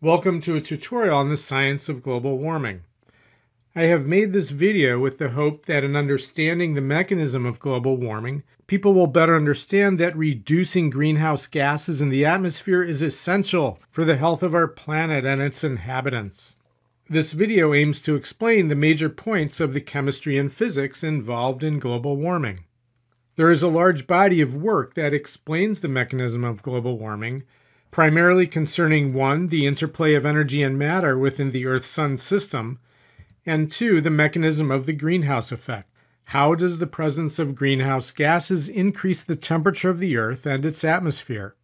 Welcome to a tutorial on the science of global warming. I have made this video with the hope that in understanding the mechanism of global warming, people will better understand that reducing greenhouse gases in the atmosphere is essential for the health of our planet and its inhabitants. This video aims to explain the major points of the chemistry and physics involved in global warming. There is a large body of work that explains the mechanism of global warming, primarily concerning one, the interplay of energy and matter within the Earth Sun system, and two, the mechanism of the greenhouse effect. How does the presence of greenhouse gases increase the temperature of the Earth and its atmosphere?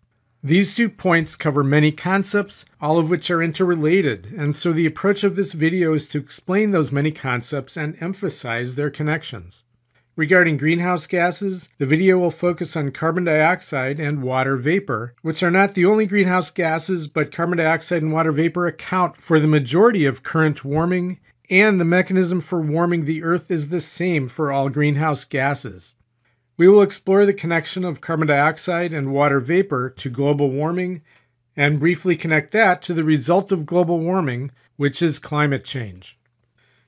These two points cover many concepts, all of which are interrelated, and so the approach of this video is to explain those many concepts and emphasize their connections. Regarding greenhouse gases, the video will focus on carbon dioxide and water vapor, which are not the only greenhouse gases, but carbon dioxide and water vapor account for the majority of current warming, and the mechanism for warming the Earth is the same for all greenhouse gases. We will explore the connection of carbon dioxide and water vapor to global warming and briefly connect that to the result of global warming, which is climate change.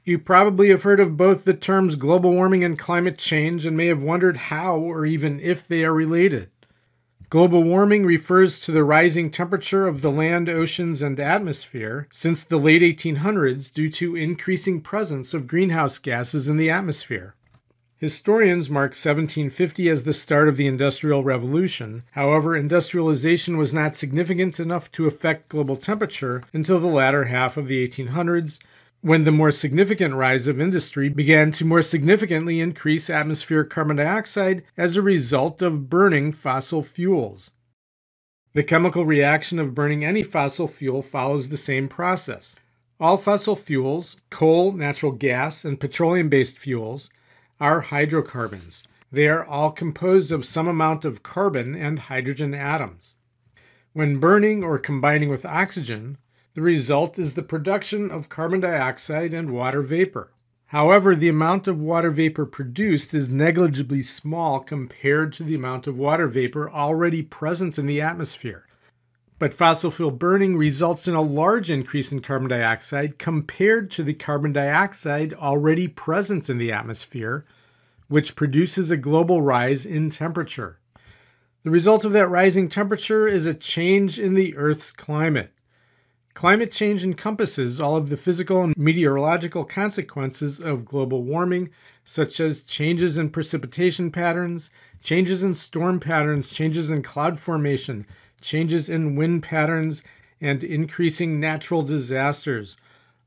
You probably have heard of both the terms global warming and climate change and may have wondered how or even if they are related. Global warming refers to the rising temperature of the land, oceans, and atmosphere since the late 1800s due to increasing presence of greenhouse gases in the atmosphere. Historians mark 1750 as the start of the Industrial Revolution. However, industrialization was not significant enough to affect global temperature until the latter half of the 1800s when the more significant rise of industry began to more significantly increase atmospheric carbon dioxide as a result of burning fossil fuels. The chemical reaction of burning any fossil fuel follows the same process. All fossil fuels, coal, natural gas, and petroleum based fuels, are hydrocarbons. They are all composed of some amount of carbon and hydrogen atoms. When burning or combining with oxygen, the result is the production of carbon dioxide and water vapor. However, the amount of water vapor produced is negligibly small compared to the amount of water vapor already present in the atmosphere. But fossil fuel burning results in a large increase in carbon dioxide compared to the carbon dioxide already present in the atmosphere, which produces a global rise in temperature. The result of that rising temperature is a change in the Earth's climate. Climate change encompasses all of the physical and meteorological consequences of global warming, such as changes in precipitation patterns, changes in storm patterns, changes in cloud formation, changes in wind patterns, and increasing natural disasters,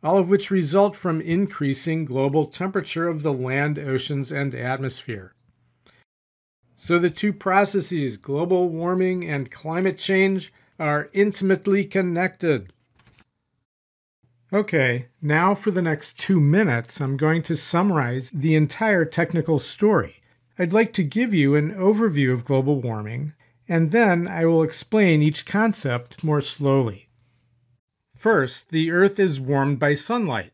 all of which result from increasing global temperature of the land, oceans, and atmosphere. So the two processes, global warming and climate change, are intimately connected. Okay, now for the next two minutes, I'm going to summarize the entire technical story. I'd like to give you an overview of global warming, and then I will explain each concept more slowly. First, the Earth is warmed by sunlight.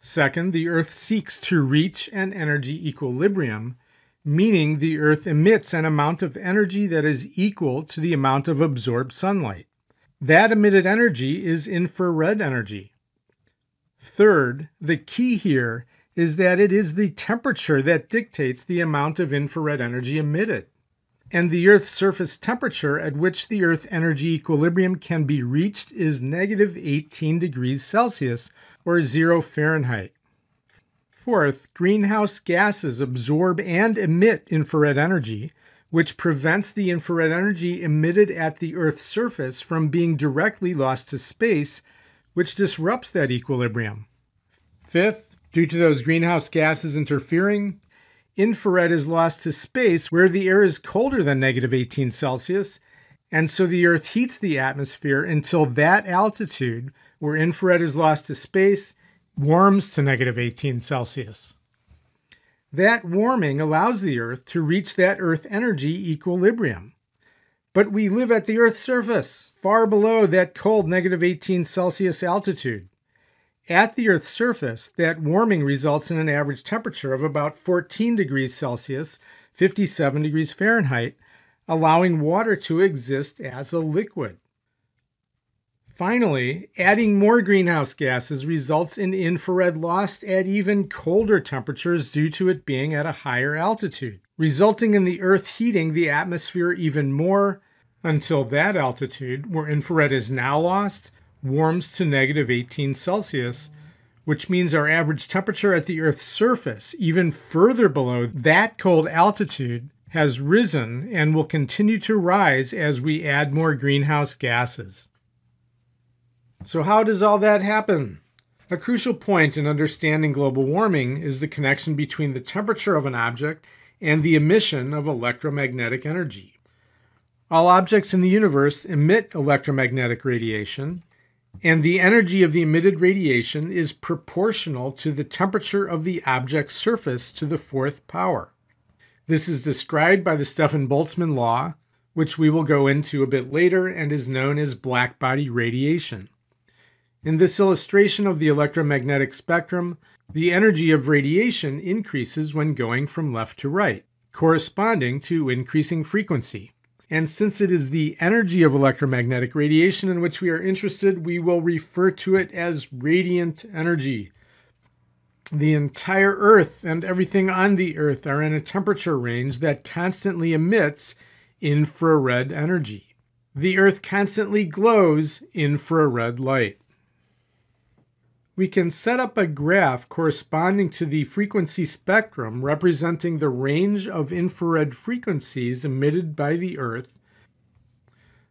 Second, the Earth seeks to reach an energy equilibrium, meaning the Earth emits an amount of energy that is equal to the amount of absorbed sunlight. That emitted energy is infrared energy. Third, the key here is that it is the temperature that dictates the amount of infrared energy emitted. And the Earth's surface temperature at which the Earth energy equilibrium can be reached is negative 18 degrees Celsius or 0 Fahrenheit. Fourth, greenhouse gases absorb and emit infrared energy, which prevents the infrared energy emitted at the Earth's surface from being directly lost to space which disrupts that equilibrium. Fifth, due to those greenhouse gases interfering, infrared is lost to space where the air is colder than negative 18 Celsius, and so the Earth heats the atmosphere until that altitude, where infrared is lost to space, warms to negative 18 Celsius. That warming allows the Earth to reach that Earth energy equilibrium. But we live at the Earth's surface, far below that cold negative 18 Celsius altitude. At the Earth's surface, that warming results in an average temperature of about 14 degrees Celsius, 57 degrees Fahrenheit, allowing water to exist as a liquid. Finally, adding more greenhouse gases results in infrared lost at even colder temperatures due to it being at a higher altitude, resulting in the Earth heating the atmosphere even more until that altitude, where infrared is now lost, warms to negative 18 Celsius, which means our average temperature at the Earth's surface, even further below that cold altitude, has risen and will continue to rise as we add more greenhouse gases. So, how does all that happen? A crucial point in understanding global warming is the connection between the temperature of an object and the emission of electromagnetic energy. All objects in the universe emit electromagnetic radiation, and the energy of the emitted radiation is proportional to the temperature of the object's surface to the fourth power. This is described by the Stefan Boltzmann law, which we will go into a bit later and is known as blackbody radiation. In this illustration of the electromagnetic spectrum, the energy of radiation increases when going from left to right, corresponding to increasing frequency. And since it is the energy of electromagnetic radiation in which we are interested, we will refer to it as radiant energy. The entire Earth and everything on the Earth are in a temperature range that constantly emits infrared energy. The Earth constantly glows infrared light we can set up a graph corresponding to the frequency spectrum representing the range of infrared frequencies emitted by the Earth,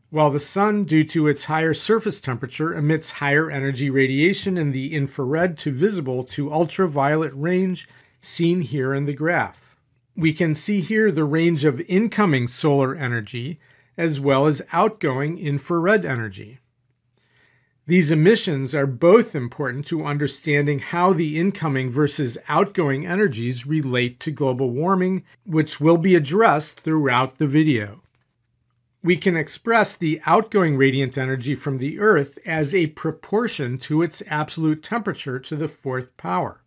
while the Sun, due to its higher surface temperature, emits higher energy radiation in the infrared to visible to ultraviolet range seen here in the graph. We can see here the range of incoming solar energy as well as outgoing infrared energy. These emissions are both important to understanding how the incoming versus outgoing energies relate to global warming, which will be addressed throughout the video. We can express the outgoing radiant energy from the Earth as a proportion to its absolute temperature to the fourth power.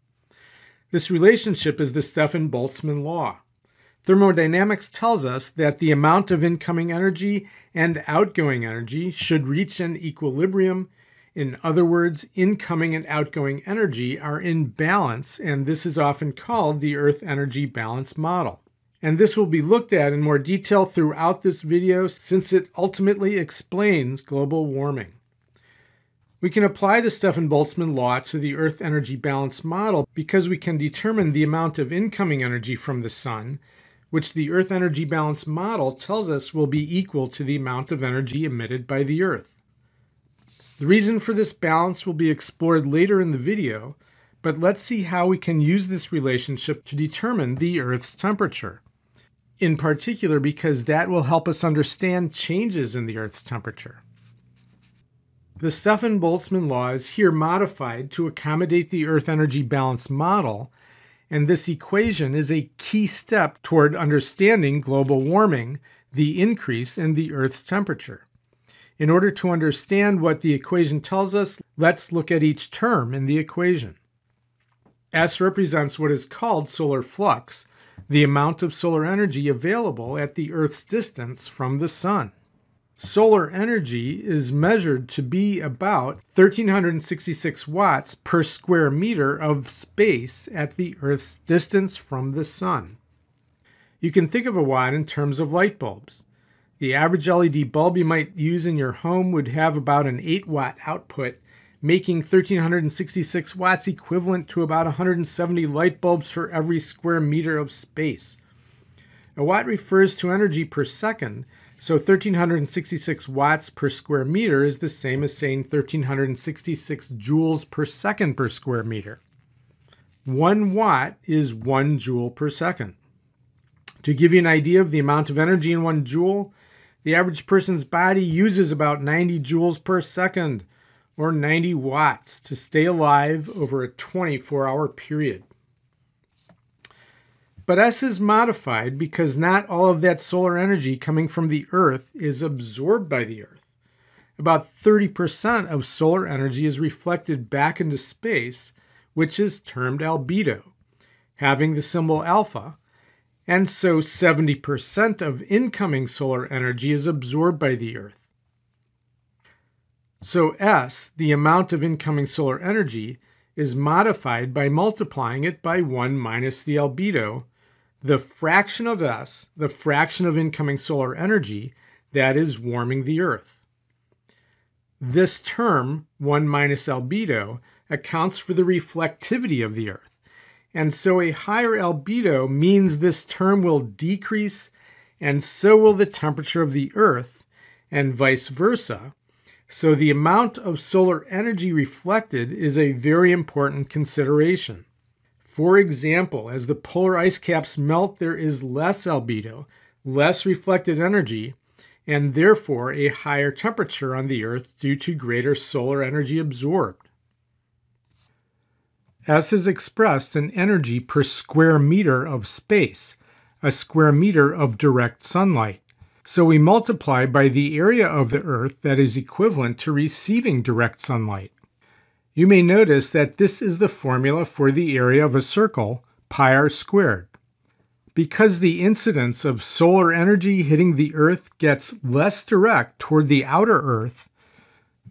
This relationship is the Stefan Boltzmann law. Thermodynamics tells us that the amount of incoming energy and outgoing energy should reach an equilibrium in other words, incoming and outgoing energy are in balance, and this is often called the Earth Energy Balance Model. And this will be looked at in more detail throughout this video since it ultimately explains global warming. We can apply the Stefan Boltzmann law to the Earth Energy Balance Model because we can determine the amount of incoming energy from the Sun, which the Earth Energy Balance Model tells us will be equal to the amount of energy emitted by the Earth. The reason for this balance will be explored later in the video, but let's see how we can use this relationship to determine the Earth's temperature. In particular, because that will help us understand changes in the Earth's temperature. The Stefan Boltzmann law is here modified to accommodate the Earth energy balance model, and this equation is a key step toward understanding global warming, the increase in the Earth's temperature. In order to understand what the equation tells us, let's look at each term in the equation. S represents what is called solar flux, the amount of solar energy available at the Earth's distance from the Sun. Solar energy is measured to be about 1366 watts per square meter of space at the Earth's distance from the Sun. You can think of a watt in terms of light bulbs. The average LED bulb you might use in your home would have about an 8 watt output, making 1366 watts equivalent to about 170 light bulbs for every square meter of space. A watt refers to energy per second, so 1366 watts per square meter is the same as saying 1366 joules per second per square meter. One watt is one joule per second. To give you an idea of the amount of energy in one joule, the average person's body uses about 90 joules per second or 90 watts to stay alive over a 24 hour period. But S is modified because not all of that solar energy coming from the Earth is absorbed by the Earth. About 30% of solar energy is reflected back into space, which is termed albedo, having the symbol alpha, and so 70% of incoming solar energy is absorbed by the Earth. So S, the amount of incoming solar energy, is modified by multiplying it by 1 minus the albedo, the fraction of S, the fraction of incoming solar energy, that is warming the Earth. This term, 1 minus albedo, accounts for the reflectivity of the Earth. And so a higher albedo means this term will decrease, and so will the temperature of the Earth, and vice versa. So the amount of solar energy reflected is a very important consideration. For example, as the polar ice caps melt, there is less albedo, less reflected energy, and therefore a higher temperature on the Earth due to greater solar energy absorbed. S is expressed in energy per square meter of space, a square meter of direct sunlight. So we multiply by the area of the Earth that is equivalent to receiving direct sunlight. You may notice that this is the formula for the area of a circle, pi r squared. Because the incidence of solar energy hitting the Earth gets less direct toward the outer Earth,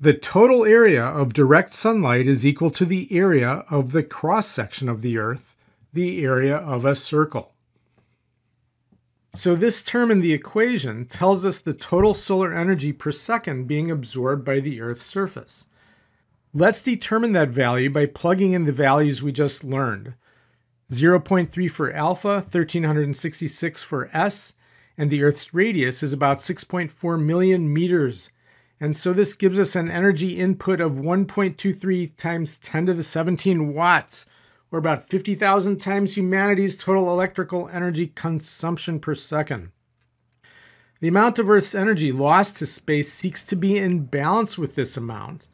the total area of direct sunlight is equal to the area of the cross section of the Earth, the area of a circle. So this term in the equation tells us the total solar energy per second being absorbed by the Earth's surface. Let's determine that value by plugging in the values we just learned. 0.3 for alpha, 1366 for S, and the Earth's radius is about 6.4 million meters. And so this gives us an energy input of 1.23 times 10 to the 17 watts, or about 50,000 times humanity's total electrical energy consumption per second. The amount of Earth's energy lost to space seeks to be in balance with this amount.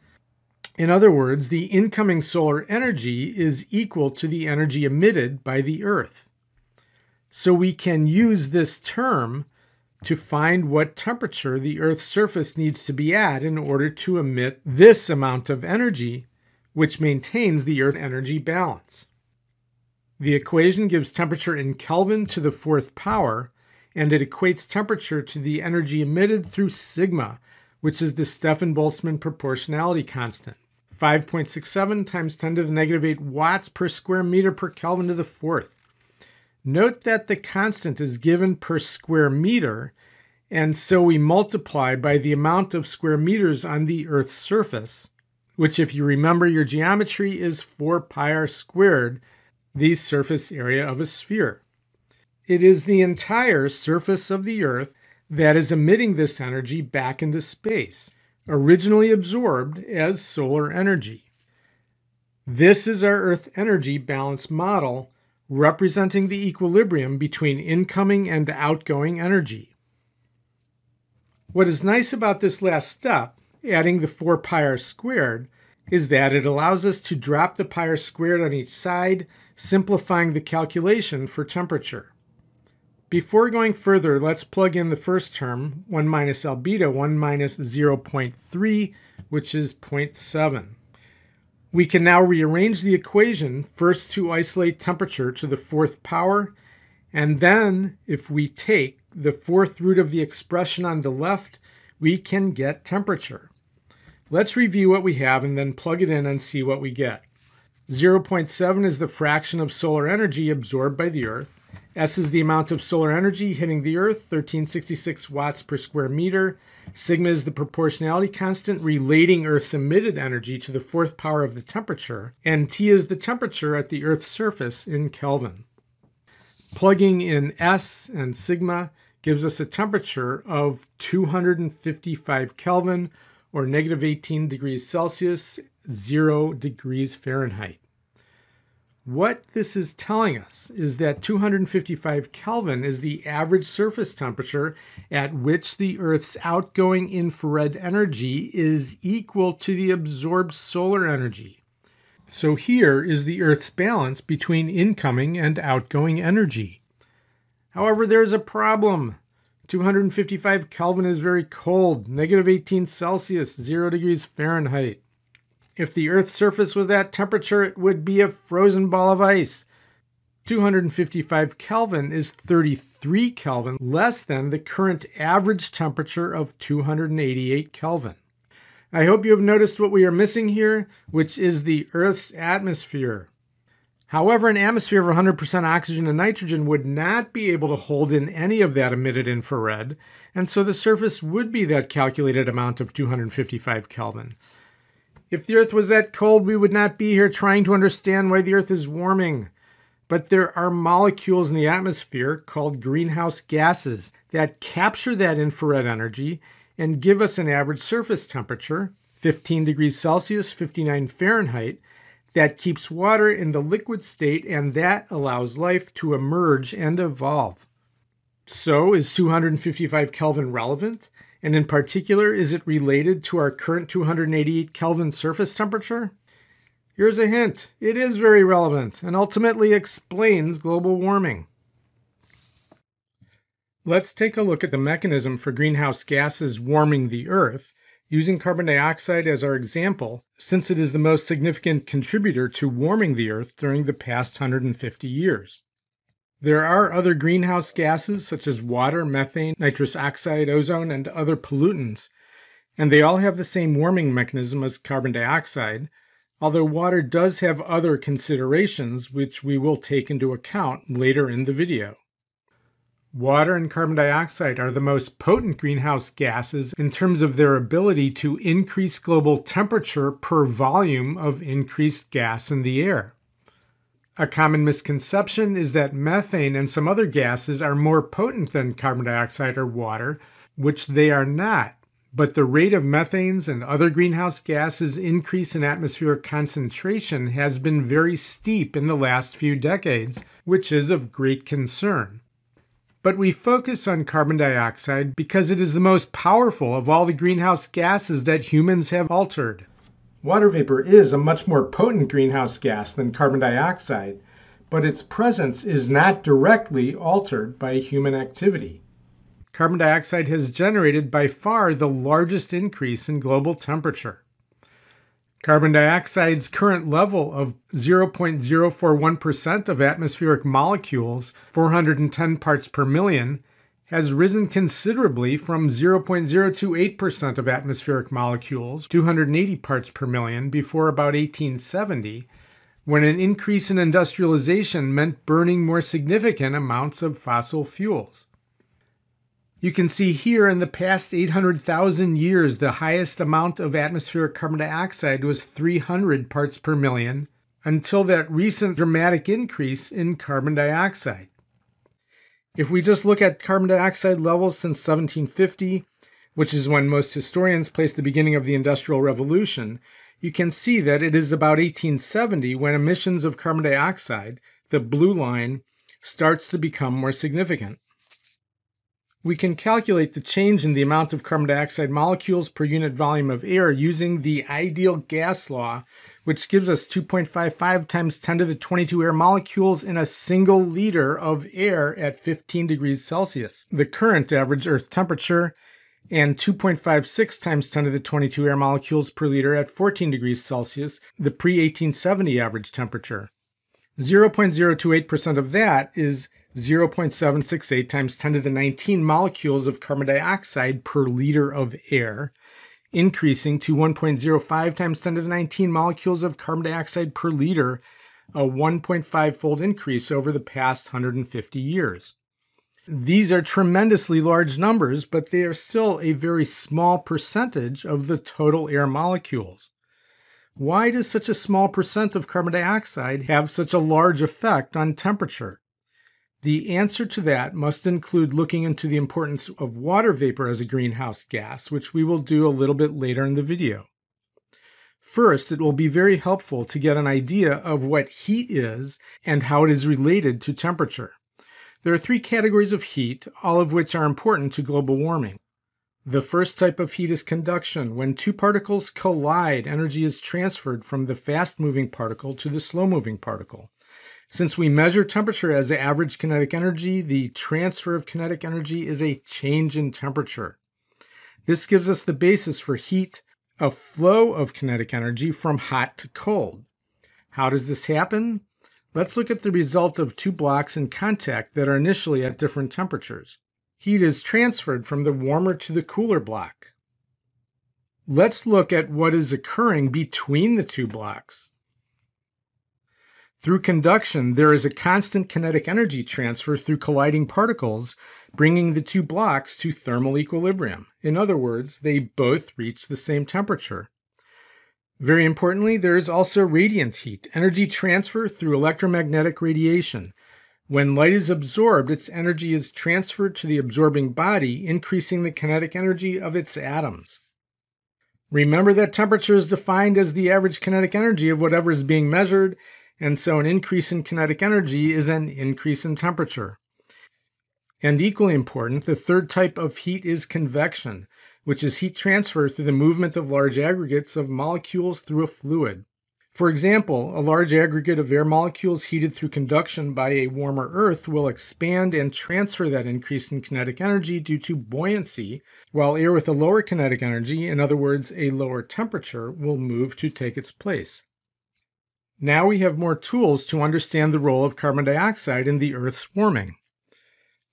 In other words, the incoming solar energy is equal to the energy emitted by the Earth. So we can use this term to find what temperature the Earth's surface needs to be at in order to emit this amount of energy, which maintains the Earth energy balance. The equation gives temperature in Kelvin to the fourth power, and it equates temperature to the energy emitted through sigma, which is the Stefan Boltzmann proportionality constant. 5.67 times 10 to the negative 8 watts per square meter per Kelvin to the fourth. Note that the constant is given per square meter, and so we multiply by the amount of square meters on the Earth's surface, which, if you remember your geometry, is 4 pi r squared, the surface area of a sphere. It is the entire surface of the Earth that is emitting this energy back into space originally absorbed as solar energy. This is our Earth energy balance model representing the equilibrium between incoming and outgoing energy. What is nice about this last step, adding the 4 pi r squared, is that it allows us to drop the pi r squared on each side, simplifying the calculation for temperature. Before going further, let's plug in the first term, 1 minus albedo, 1 minus 0.3, which is 0.7. We can now rearrange the equation first to isolate temperature to the fourth power, and then if we take the fourth root of the expression on the left, we can get temperature. Let's review what we have and then plug it in and see what we get. 0.7 is the fraction of solar energy absorbed by the Earth. S is the amount of solar energy hitting the Earth, 1366 watts per square meter. Sigma is the proportionality constant relating Earth's emitted energy to the fourth power of the temperature, and T is the temperature at the Earth's surface in Kelvin. Plugging in S and sigma gives us a temperature of 255 Kelvin or negative 18 degrees Celsius, 0 degrees Fahrenheit. What this is telling us is that 255 Kelvin is the average surface temperature at which the Earth's outgoing infrared energy is equal to the absorbed solar energy. So here is the Earth's balance between incoming and outgoing energy. However, there's a problem. 255 Kelvin is very cold, negative 18 Celsius, 0 degrees Fahrenheit. If the Earth's surface was that temperature, it would be a frozen ball of ice. 255 Kelvin is 33 Kelvin less than the current average temperature of 288 Kelvin. I hope you have noticed what we are missing here, which is the Earth's atmosphere. However, an atmosphere of 100% oxygen and nitrogen would not be able to hold in any of that emitted infrared, and so the surface would be that calculated amount of 255 Kelvin. If the Earth was that cold, we would not be here trying to understand why the Earth is warming. But there are molecules in the atmosphere called greenhouse gases that capture that infrared energy and give us an average surface temperature, 15 degrees Celsius, 59 Fahrenheit, that keeps water in the liquid state and that allows life to emerge and evolve. So, is 255 Kelvin relevant? And in particular, is it related to our current 288 Kelvin surface temperature? Here's a hint it is very relevant and ultimately explains global warming. Let's take a look at the mechanism for greenhouse gases warming the Earth, using carbon dioxide as our example, since it is the most significant contributor to warming the Earth during the past 150 years. There are other greenhouse gases such as water, methane, nitrous oxide, ozone, and other pollutants, and they all have the same warming mechanism as carbon dioxide, although water does have other considerations which we will take into account later in the video. Water and carbon dioxide are the most potent greenhouse gases in terms of their ability to increase global temperature per volume of increased gas in the air. A common misconception is that methane and some other gases are more potent than carbon dioxide or water, which they are not. But the rate of methane's and other greenhouse gases increase in atmospheric concentration has been very steep in the last few decades, which is of great concern. But we focus on carbon dioxide because it is the most powerful of all the greenhouse gases that humans have altered. Water vapor is a much more potent greenhouse gas than carbon dioxide, but its presence is not directly altered by human activity. Carbon dioxide has generated by far the largest increase in global temperature. Carbon dioxide's current level of 0.041% of atmospheric molecules, 410 parts per million, has risen considerably from 0.028% of atmospheric molecules, 280 parts per million, before about 1870, when an increase in industrialization meant burning more significant amounts of fossil fuels. You can see here in the past 800,000 years, the highest amount of atmospheric carbon dioxide was 300 parts per million, until that recent dramatic increase in carbon dioxide. If we just look at carbon dioxide levels since 1750, which is when most historians place the beginning of the Industrial Revolution, you can see that it is about 1870 when emissions of carbon dioxide, the blue line, starts to become more significant. We can calculate the change in the amount of carbon dioxide molecules per unit volume of air using the ideal gas law which gives us 2.55 times 10 to the 22 air molecules in a single liter of air at 15 degrees Celsius. The current average Earth temperature and 2.56 times 10 to the 22 air molecules per liter at 14 degrees Celsius, the pre 1870 average temperature. 0.028% of that is 0.768 times 10 to the 19 molecules of carbon dioxide per liter of air, increasing to 1.05 times 10 to the 19 molecules of carbon dioxide per liter, a 1.5 fold increase over the past 150 years. These are tremendously large numbers, but they are still a very small percentage of the total air molecules. Why does such a small percent of carbon dioxide have such a large effect on temperature? The answer to that must include looking into the importance of water vapor as a greenhouse gas, which we will do a little bit later in the video. First, it will be very helpful to get an idea of what heat is and how it is related to temperature. There are three categories of heat, all of which are important to global warming. The first type of heat is conduction. When two particles collide, energy is transferred from the fast moving particle to the slow moving particle. Since we measure temperature as the average kinetic energy, the transfer of kinetic energy is a change in temperature. This gives us the basis for heat, a flow of kinetic energy from hot to cold. How does this happen? Let's look at the result of two blocks in contact that are initially at different temperatures. Heat is transferred from the warmer to the cooler block. Let's look at what is occurring between the two blocks. Through conduction, there is a constant kinetic energy transfer through colliding particles, bringing the two blocks to thermal equilibrium. In other words, they both reach the same temperature. Very importantly, there is also radiant heat, energy transfer through electromagnetic radiation. When light is absorbed, its energy is transferred to the absorbing body, increasing the kinetic energy of its atoms. Remember that temperature is defined as the average kinetic energy of whatever is being measured, and so an increase in kinetic energy is an increase in temperature. And equally important, the third type of heat is convection, which is heat transfer through the movement of large aggregates of molecules through a fluid. For example, a large aggregate of air molecules heated through conduction by a warmer Earth will expand and transfer that increase in kinetic energy due to buoyancy, while air with a lower kinetic energy, in other words, a lower temperature, will move to take its place. Now we have more tools to understand the role of carbon dioxide in the Earth's warming.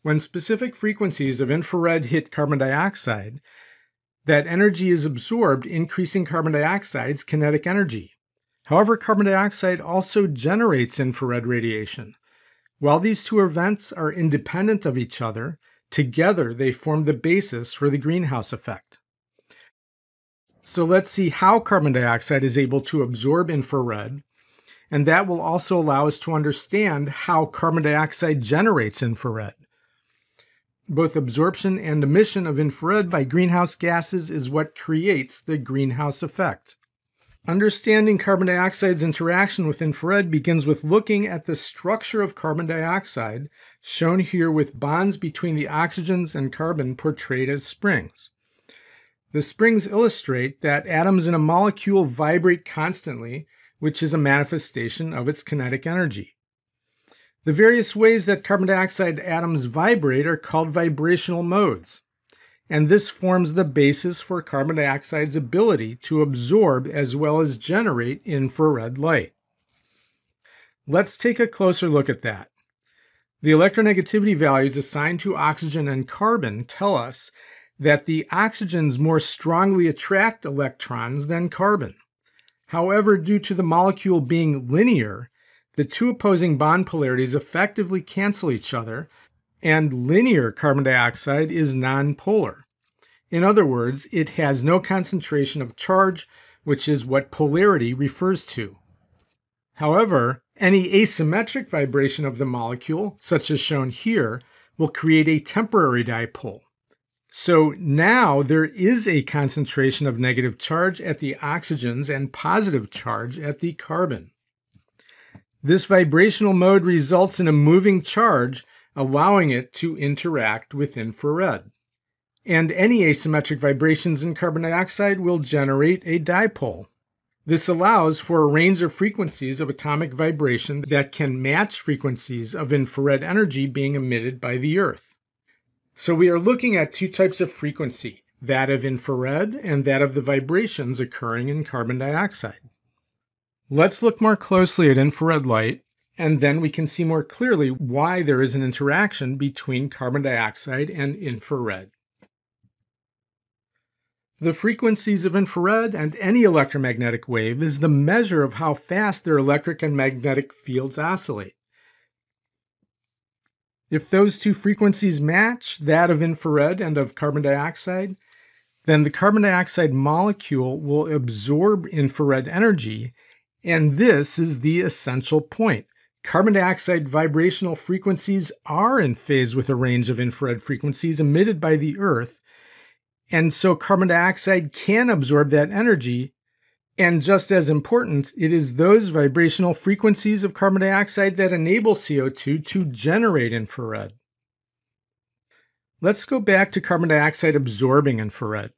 When specific frequencies of infrared hit carbon dioxide, that energy is absorbed, increasing carbon dioxide's kinetic energy. However, carbon dioxide also generates infrared radiation. While these two events are independent of each other, together they form the basis for the greenhouse effect. So let's see how carbon dioxide is able to absorb infrared, and that will also allow us to understand how carbon dioxide generates infrared. Both absorption and emission of infrared by greenhouse gases is what creates the greenhouse effect. Understanding carbon dioxide's interaction with infrared begins with looking at the structure of carbon dioxide, shown here with bonds between the oxygens and carbon portrayed as springs. The springs illustrate that atoms in a molecule vibrate constantly, which is a manifestation of its kinetic energy. The various ways that carbon dioxide atoms vibrate are called vibrational modes, and this forms the basis for carbon dioxide's ability to absorb as well as generate infrared light. Let's take a closer look at that. The electronegativity values assigned to oxygen and carbon tell us that the oxygens more strongly attract electrons than carbon. However, due to the molecule being linear, the two opposing bond polarities effectively cancel each other, and linear carbon dioxide is nonpolar. In other words, it has no concentration of charge, which is what polarity refers to. However, any asymmetric vibration of the molecule, such as shown here, will create a temporary dipole. So now there is a concentration of negative charge at the oxygens and positive charge at the carbon. This vibrational mode results in a moving charge, allowing it to interact with infrared. And any asymmetric vibrations in carbon dioxide will generate a dipole. This allows for a range of frequencies of atomic vibration that can match frequencies of infrared energy being emitted by the Earth. So we are looking at two types of frequency, that of infrared and that of the vibrations occurring in carbon dioxide. Let's look more closely at infrared light, and then we can see more clearly why there is an interaction between carbon dioxide and infrared. The frequencies of infrared and any electromagnetic wave is the measure of how fast their electric and magnetic fields oscillate. If those two frequencies match, that of infrared and of carbon dioxide, then the carbon dioxide molecule will absorb infrared energy and this is the essential point. Carbon dioxide vibrational frequencies are in phase with a range of infrared frequencies emitted by the Earth, and so carbon dioxide can absorb that energy. And just as important, it is those vibrational frequencies of carbon dioxide that enable CO2 to generate infrared. Let's go back to carbon dioxide absorbing infrared.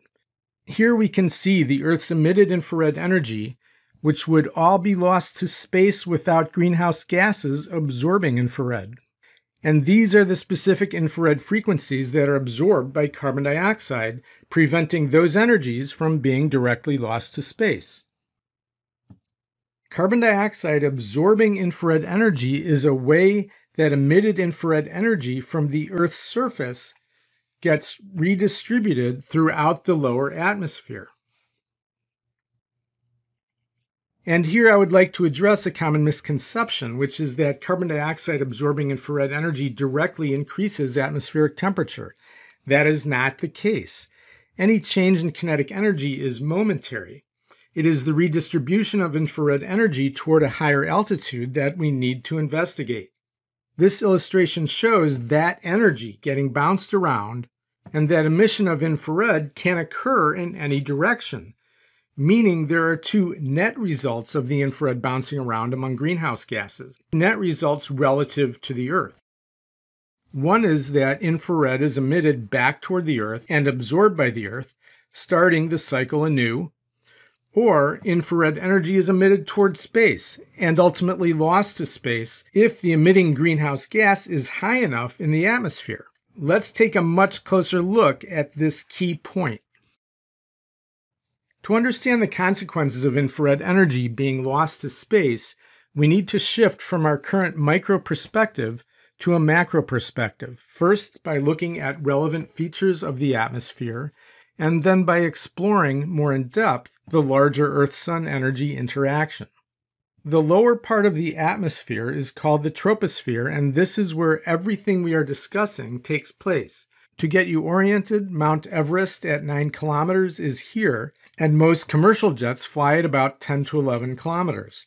Here we can see the Earth's emitted infrared energy which would all be lost to space without greenhouse gases absorbing infrared. And these are the specific infrared frequencies that are absorbed by carbon dioxide, preventing those energies from being directly lost to space. Carbon dioxide absorbing infrared energy is a way that emitted infrared energy from the Earth's surface gets redistributed throughout the lower atmosphere. And here I would like to address a common misconception, which is that carbon dioxide absorbing infrared energy directly increases atmospheric temperature. That is not the case. Any change in kinetic energy is momentary. It is the redistribution of infrared energy toward a higher altitude that we need to investigate. This illustration shows that energy getting bounced around and that emission of infrared can occur in any direction, meaning there are two net results of the infrared bouncing around among greenhouse gases, net results relative to the Earth. One is that infrared is emitted back toward the Earth and absorbed by the Earth, starting the cycle anew, or infrared energy is emitted toward space and ultimately lost to space if the emitting greenhouse gas is high enough in the atmosphere. Let's take a much closer look at this key point. To understand the consequences of infrared energy being lost to space, we need to shift from our current micro perspective to a macro perspective, first by looking at relevant features of the atmosphere and then by exploring more in depth the larger Earth Sun energy interaction. The lower part of the atmosphere is called the troposphere, and this is where everything we are discussing takes place. To get you oriented, Mount Everest at 9 kilometers is here, and most commercial jets fly at about 10 to 11 kilometers.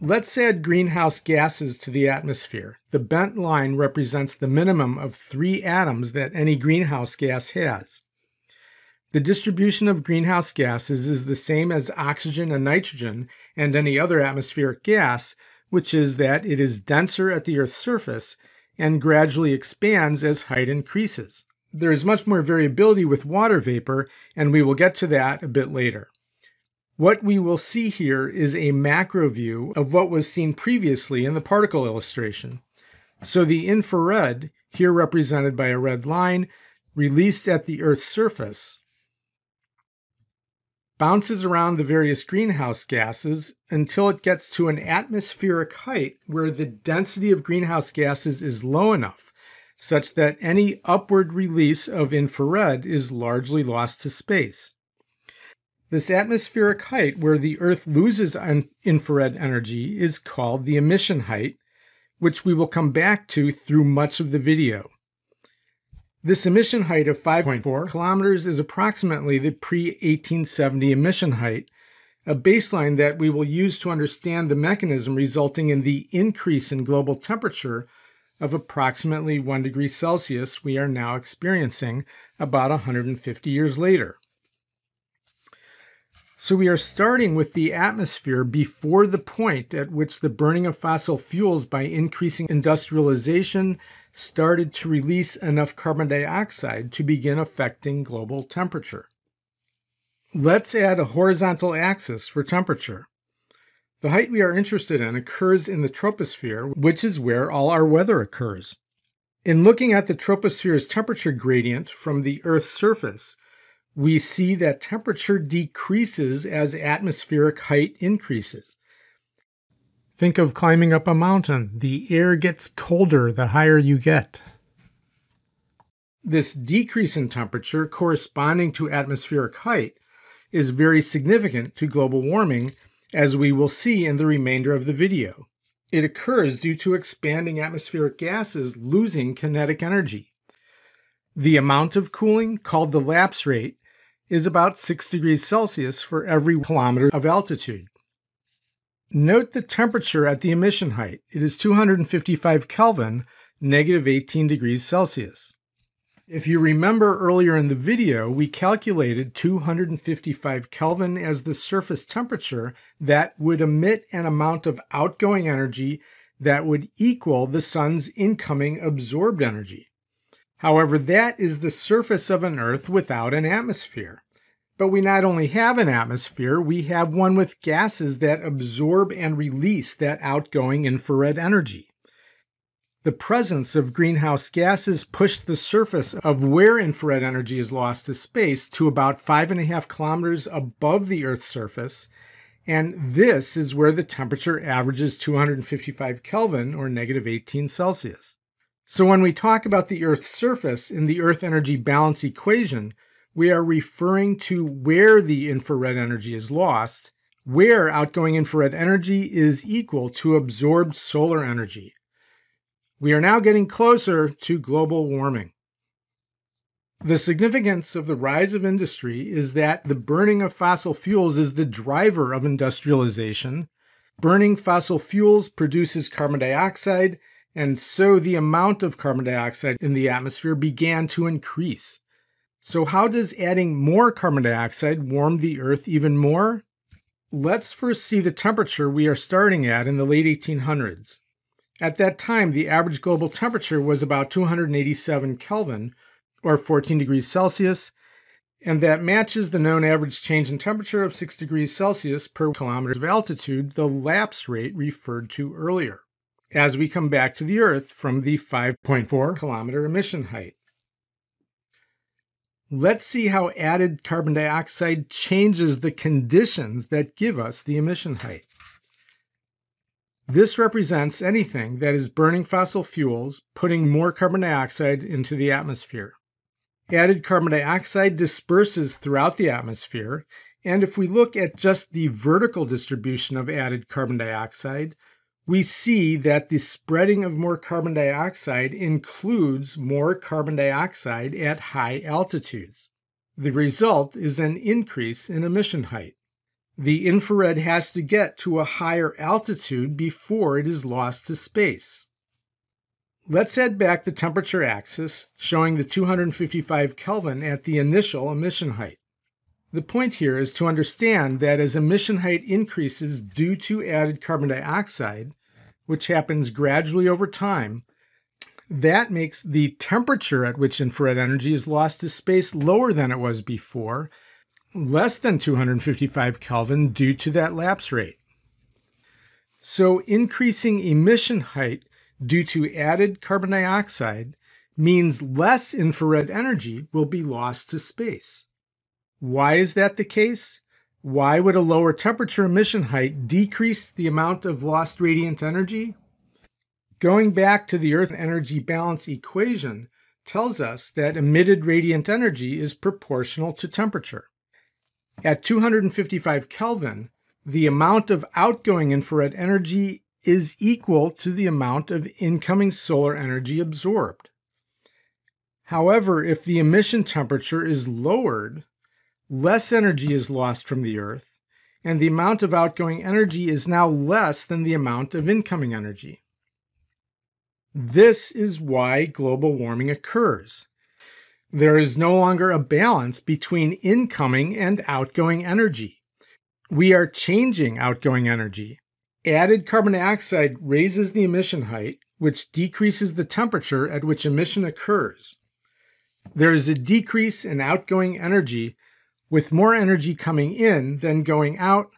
Let's add greenhouse gases to the atmosphere. The bent line represents the minimum of three atoms that any greenhouse gas has. The distribution of greenhouse gases is the same as oxygen and nitrogen and any other atmospheric gas, which is that it is denser at the Earth's surface and gradually expands as height increases. There is much more variability with water vapor, and we will get to that a bit later. What we will see here is a macro view of what was seen previously in the particle illustration. So the infrared, here represented by a red line, released at the Earth's surface, bounces around the various greenhouse gases until it gets to an atmospheric height where the density of greenhouse gases is low enough such that any upward release of infrared is largely lost to space. This atmospheric height where the Earth loses infrared energy is called the emission height, which we will come back to through much of the video. This emission height of 5.4 kilometers is approximately the pre-1870 emission height, a baseline that we will use to understand the mechanism resulting in the increase in global temperature of approximately 1 degree Celsius we are now experiencing about 150 years later. So we are starting with the atmosphere before the point at which the burning of fossil fuels by increasing industrialization started to release enough carbon dioxide to begin affecting global temperature. Let's add a horizontal axis for temperature. The height we are interested in occurs in the troposphere, which is where all our weather occurs. In looking at the troposphere's temperature gradient from the Earth's surface, we see that temperature decreases as atmospheric height increases. Think of climbing up a mountain. The air gets colder the higher you get. This decrease in temperature corresponding to atmospheric height is very significant to global warming, as we will see in the remainder of the video. It occurs due to expanding atmospheric gases losing kinetic energy. The amount of cooling, called the lapse rate, is about 6 degrees Celsius for every kilometer of altitude. Note the temperature at the emission height. It is 255 Kelvin, negative 18 degrees Celsius. If you remember earlier in the video, we calculated 255 Kelvin as the surface temperature that would emit an amount of outgoing energy that would equal the sun's incoming absorbed energy. However, that is the surface of an Earth without an atmosphere. But we not only have an atmosphere, we have one with gases that absorb and release that outgoing infrared energy. The presence of greenhouse gases pushed the surface of where infrared energy is lost to space to about five and a half kilometers above the Earth's surface, and this is where the temperature averages 255 Kelvin or negative 18 Celsius. So when we talk about the Earth's surface in the Earth energy balance equation, we are referring to where the infrared energy is lost, where outgoing infrared energy is equal to absorbed solar energy. We are now getting closer to global warming. The significance of the rise of industry is that the burning of fossil fuels is the driver of industrialization. Burning fossil fuels produces carbon dioxide, and so the amount of carbon dioxide in the atmosphere began to increase. So, how does adding more carbon dioxide warm the Earth even more? Let's first see the temperature we are starting at in the late 1800s. At that time, the average global temperature was about 287 Kelvin, or 14 degrees Celsius, and that matches the known average change in temperature of 6 degrees Celsius per kilometer of altitude, the lapse rate referred to earlier, as we come back to the Earth from the 5.4 kilometer emission height. Let's see how added carbon dioxide changes the conditions that give us the emission height. This represents anything that is burning fossil fuels, putting more carbon dioxide into the atmosphere. Added carbon dioxide disperses throughout the atmosphere, and if we look at just the vertical distribution of added carbon dioxide, we see that the spreading of more carbon dioxide includes more carbon dioxide at high altitudes. The result is an increase in emission height. The infrared has to get to a higher altitude before it is lost to space. Let's head back the temperature axis, showing the 255 Kelvin at the initial emission height. The point here is to understand that as emission height increases due to added carbon dioxide, which happens gradually over time, that makes the temperature at which infrared energy is lost to space lower than it was before, less than 255 Kelvin due to that lapse rate. So increasing emission height due to added carbon dioxide means less infrared energy will be lost to space. Why is that the case? Why would a lower temperature emission height decrease the amount of lost radiant energy? Going back to the Earth energy balance equation tells us that emitted radiant energy is proportional to temperature. At 255 Kelvin, the amount of outgoing infrared energy is equal to the amount of incoming solar energy absorbed. However, if the emission temperature is lowered, less energy is lost from the Earth, and the amount of outgoing energy is now less than the amount of incoming energy. This is why global warming occurs. There is no longer a balance between incoming and outgoing energy. We are changing outgoing energy. Added carbon dioxide raises the emission height, which decreases the temperature at which emission occurs. There is a decrease in outgoing energy with more energy coming in than going out,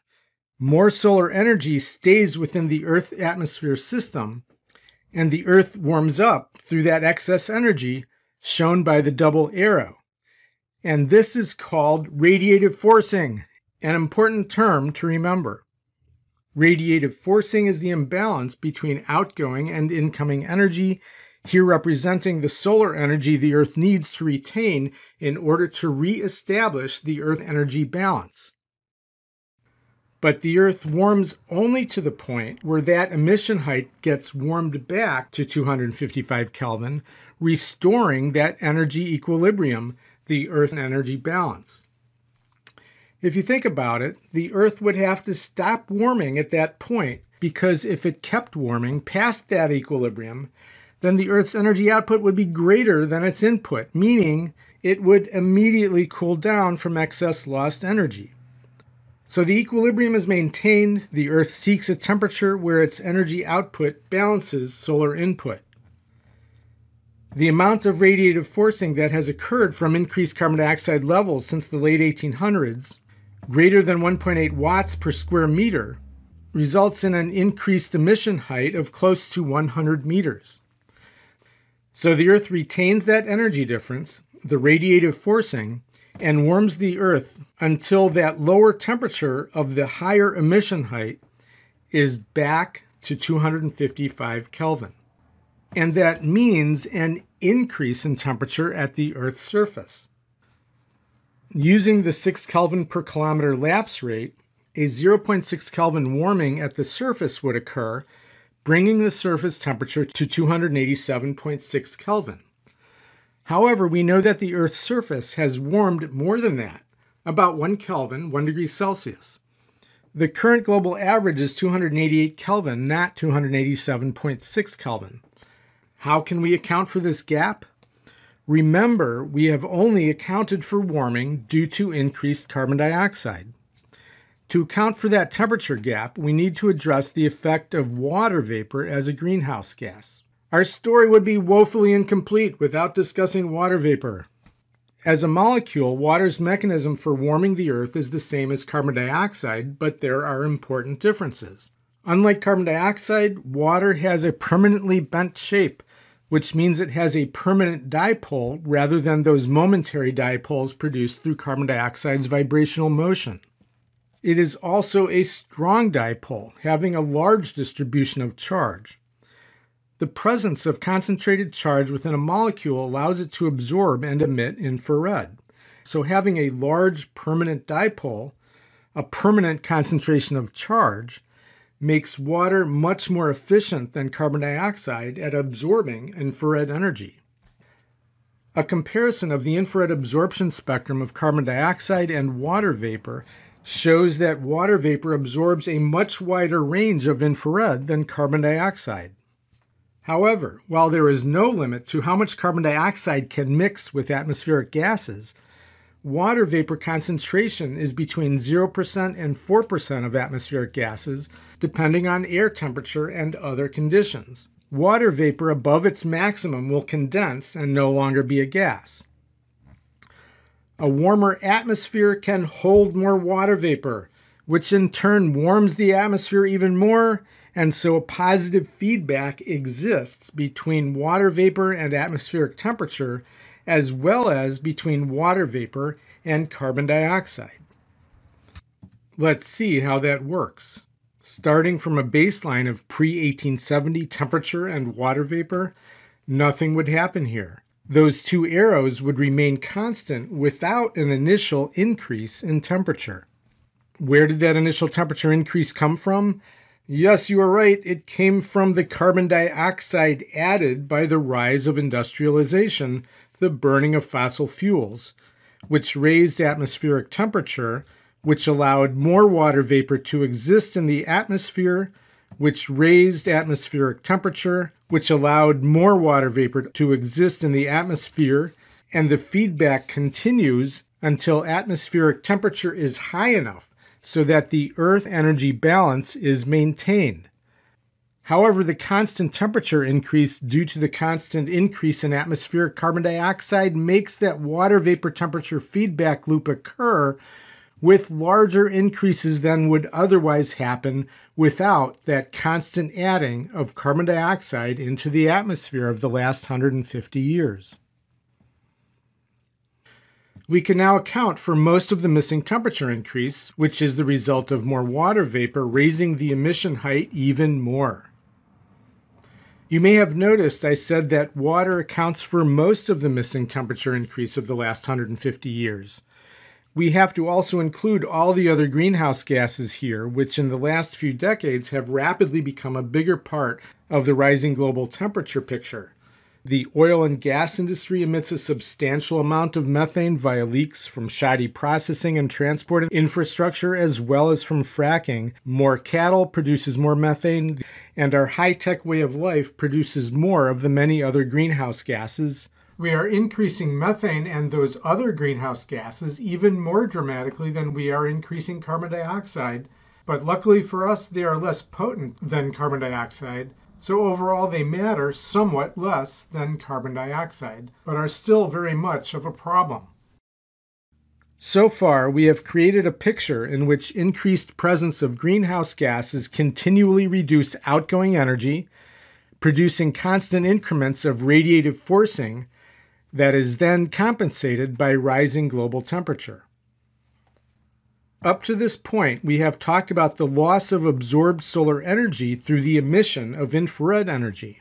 more solar energy stays within the Earth atmosphere system, and the Earth warms up through that excess energy shown by the double arrow. And this is called radiative forcing, an important term to remember. Radiative forcing is the imbalance between outgoing and incoming energy here representing the solar energy the Earth needs to retain in order to re-establish the Earth energy balance. But the Earth warms only to the point where that emission height gets warmed back to 255 Kelvin, restoring that energy equilibrium, the Earth energy balance. If you think about it, the Earth would have to stop warming at that point because if it kept warming past that equilibrium, then the Earth's energy output would be greater than its input, meaning it would immediately cool down from excess lost energy. So the equilibrium is maintained, the Earth seeks a temperature where its energy output balances solar input. The amount of radiative forcing that has occurred from increased carbon dioxide levels since the late 1800s, greater than 1.8 watts per square meter, results in an increased emission height of close to 100 meters. So the Earth retains that energy difference, the radiative forcing, and warms the Earth until that lower temperature of the higher emission height is back to 255 Kelvin. And that means an increase in temperature at the Earth's surface. Using the 6 Kelvin per kilometer lapse rate, a 0.6 Kelvin warming at the surface would occur, bringing the surface temperature to 287.6 Kelvin. However, we know that the Earth's surface has warmed more than that, about 1 Kelvin, 1 degree Celsius. The current global average is 288 Kelvin, not 287.6 Kelvin. How can we account for this gap? Remember, we have only accounted for warming due to increased carbon dioxide. To account for that temperature gap, we need to address the effect of water vapor as a greenhouse gas. Our story would be woefully incomplete without discussing water vapor. As a molecule, water's mechanism for warming the Earth is the same as carbon dioxide, but there are important differences. Unlike carbon dioxide, water has a permanently bent shape, which means it has a permanent dipole rather than those momentary dipoles produced through carbon dioxide's vibrational motion. It is also a strong dipole, having a large distribution of charge. The presence of concentrated charge within a molecule allows it to absorb and emit infrared. So, having a large permanent dipole, a permanent concentration of charge, makes water much more efficient than carbon dioxide at absorbing infrared energy. A comparison of the infrared absorption spectrum of carbon dioxide and water vapor shows that water vapor absorbs a much wider range of infrared than carbon dioxide. However, while there is no limit to how much carbon dioxide can mix with atmospheric gases, water vapor concentration is between 0% and 4% of atmospheric gases, depending on air temperature and other conditions. Water vapor above its maximum will condense and no longer be a gas. A warmer atmosphere can hold more water vapor, which in turn warms the atmosphere even more and so a positive feedback exists between water vapor and atmospheric temperature, as well as between water vapor and carbon dioxide. Let's see how that works. Starting from a baseline of pre 1870 temperature and water vapor, nothing would happen here. Those two arrows would remain constant without an initial increase in temperature. Where did that initial temperature increase come from? Yes, you are right. It came from the carbon dioxide added by the rise of industrialization, the burning of fossil fuels, which raised atmospheric temperature, which allowed more water vapor to exist in the atmosphere, which raised atmospheric temperature, which allowed more water vapor to exist in the atmosphere, and the feedback continues until atmospheric temperature is high enough so that the Earth energy balance is maintained. However, the constant temperature increase due to the constant increase in atmospheric carbon dioxide makes that water vapor temperature feedback loop occur with larger increases than would otherwise happen without that constant adding of carbon dioxide into the atmosphere of the last 150 years. We can now account for most of the missing temperature increase, which is the result of more water vapor raising the emission height even more. You may have noticed I said that water accounts for most of the missing temperature increase of the last 150 years. We have to also include all the other greenhouse gases here, which in the last few decades have rapidly become a bigger part of the rising global temperature picture. The oil and gas industry emits a substantial amount of methane via leaks from shoddy processing and transport infrastructure, as well as from fracking. More cattle produces more methane, and our high tech way of life produces more of the many other greenhouse gases. We are increasing methane and those other greenhouse gases even more dramatically than we are increasing carbon dioxide. But luckily for us, they are less potent than carbon dioxide. So overall, they matter somewhat less than carbon dioxide, but are still very much of a problem. So far, we have created a picture in which increased presence of greenhouse gases continually reduce outgoing energy, producing constant increments of radiative forcing that is then compensated by rising global temperature. Up to this point, we have talked about the loss of absorbed solar energy through the emission of infrared energy.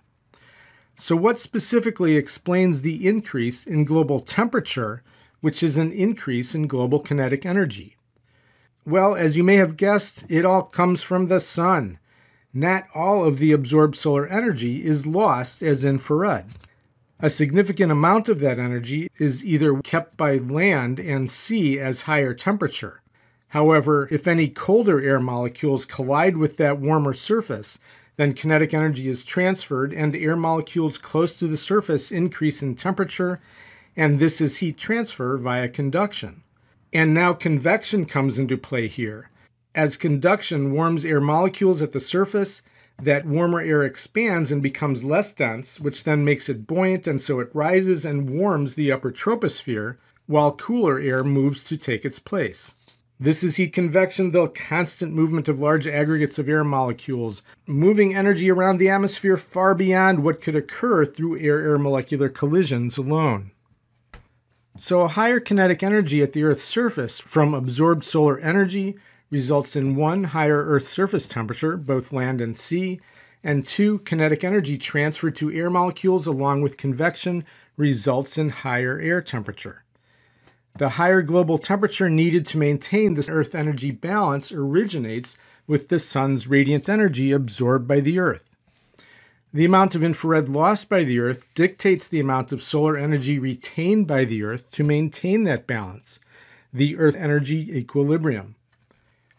So, what specifically explains the increase in global temperature, which is an increase in global kinetic energy? Well, as you may have guessed, it all comes from the sun. Not all of the absorbed solar energy is lost as infrared. A significant amount of that energy is either kept by land and sea as higher temperature. However, if any colder air molecules collide with that warmer surface, then kinetic energy is transferred and air molecules close to the surface increase in temperature, and this is heat transfer via conduction. And now convection comes into play here. As conduction warms air molecules at the surface, that warmer air expands and becomes less dense, which then makes it buoyant, and so it rises and warms the upper troposphere, while cooler air moves to take its place. This is heat convection, the constant movement of large aggregates of air molecules, moving energy around the atmosphere far beyond what could occur through air air molecular collisions alone. So, a higher kinetic energy at the Earth's surface from absorbed solar energy results in one, higher Earth surface temperature, both land and sea, and two, kinetic energy transferred to air molecules along with convection results in higher air temperature. The higher global temperature needed to maintain this Earth energy balance originates with the sun's radiant energy absorbed by the Earth. The amount of infrared lost by the Earth dictates the amount of solar energy retained by the Earth to maintain that balance, the Earth energy equilibrium.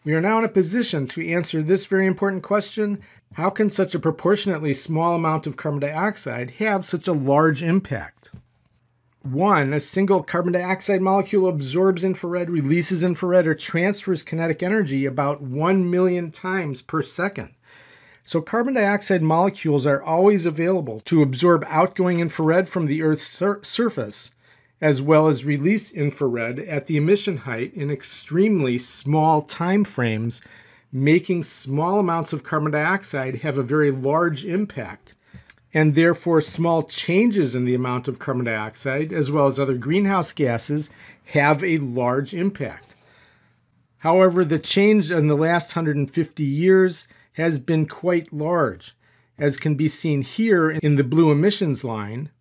We are now in a position to answer this very important question how can such a proportionately small amount of carbon dioxide have such a large impact? One, a single carbon dioxide molecule absorbs infrared, releases infrared, or transfers kinetic energy about 1 million times per second. So, carbon dioxide molecules are always available to absorb outgoing infrared from the Earth's sur- surface as well as release infrared at the emission height in extremely small time frames, making small amounts of carbon dioxide have a very large impact. And therefore, small changes in the amount of carbon dioxide, as well as other greenhouse gases, have a large impact. However, the change in the last 150 years has been quite large, as can be seen here in the blue emissions line,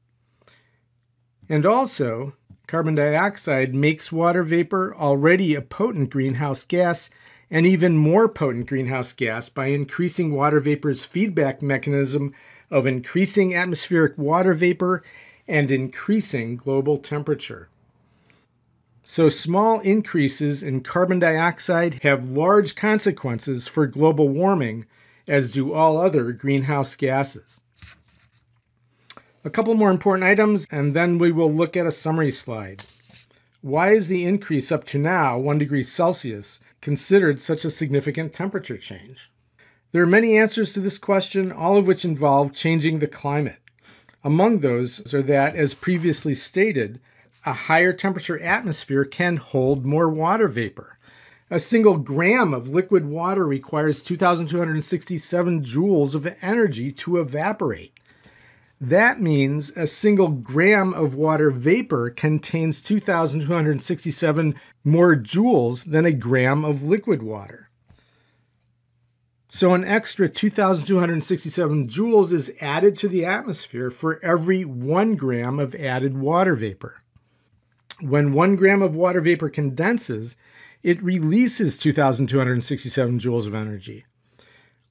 and also, carbon dioxide makes water vapor already a potent greenhouse gas and even more potent greenhouse gas by increasing water vapor's feedback mechanism of increasing atmospheric water vapor and increasing global temperature. So, small increases in carbon dioxide have large consequences for global warming, as do all other greenhouse gases. A couple more important items, and then we will look at a summary slide. Why is the increase up to now, 1 degree Celsius, considered such a significant temperature change? There are many answers to this question, all of which involve changing the climate. Among those are that, as previously stated, a higher temperature atmosphere can hold more water vapor. A single gram of liquid water requires 2,267 joules of energy to evaporate. That means a single gram of water vapor contains 2,267 more joules than a gram of liquid water. So, an extra 2,267 joules is added to the atmosphere for every one gram of added water vapor. When one gram of water vapor condenses, it releases 2,267 joules of energy.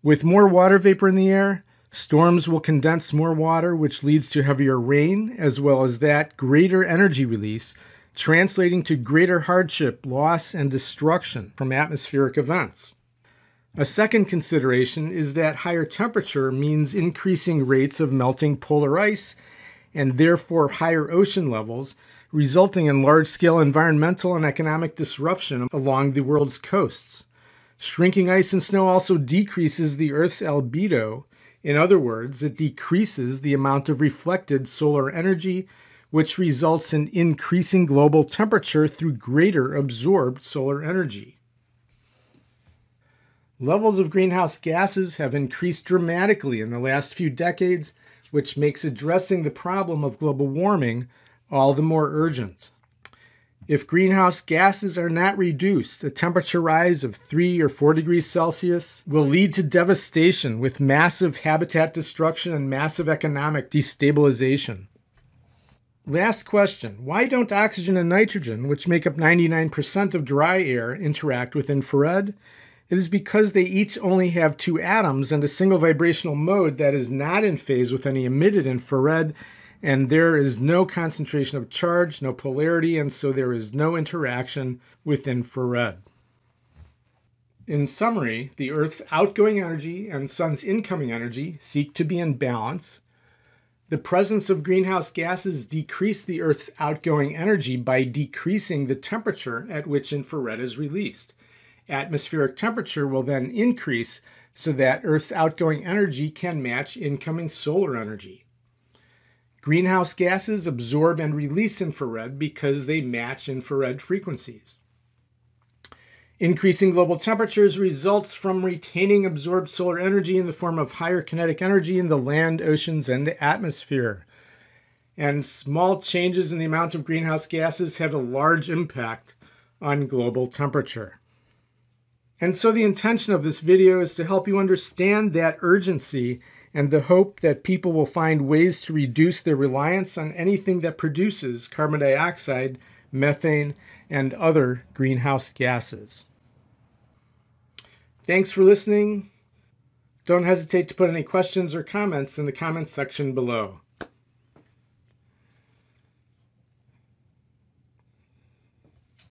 With more water vapor in the air, Storms will condense more water, which leads to heavier rain, as well as that greater energy release, translating to greater hardship, loss, and destruction from atmospheric events. A second consideration is that higher temperature means increasing rates of melting polar ice and therefore higher ocean levels, resulting in large scale environmental and economic disruption along the world's coasts. Shrinking ice and snow also decreases the Earth's albedo, in other words, it decreases the amount of reflected solar energy, which results in increasing global temperature through greater absorbed solar energy. Levels of greenhouse gases have increased dramatically in the last few decades, which makes addressing the problem of global warming all the more urgent. If greenhouse gases are not reduced, a temperature rise of 3 or 4 degrees Celsius will lead to devastation with massive habitat destruction and massive economic destabilization. Last question Why don't oxygen and nitrogen, which make up 99% of dry air, interact with infrared? It is because they each only have two atoms and a single vibrational mode that is not in phase with any emitted infrared, and there is no concentration of charge, no polarity, and so there is no interaction with infrared. In summary, the Earth's outgoing energy and Sun's incoming energy seek to be in balance. The presence of greenhouse gases decrease the Earth's outgoing energy by decreasing the temperature at which infrared is released. Atmospheric temperature will then increase so that Earth's outgoing energy can match incoming solar energy. Greenhouse gases absorb and release infrared because they match infrared frequencies. Increasing global temperatures results from retaining absorbed solar energy in the form of higher kinetic energy in the land, oceans, and atmosphere. And small changes in the amount of greenhouse gases have a large impact on global temperature. And so the intention of this video is to help you understand that urgency and the hope that people will find ways to reduce their reliance on anything that produces carbon dioxide, methane, and other greenhouse gases. Thanks for listening. Don't hesitate to put any questions or comments in the comments section below.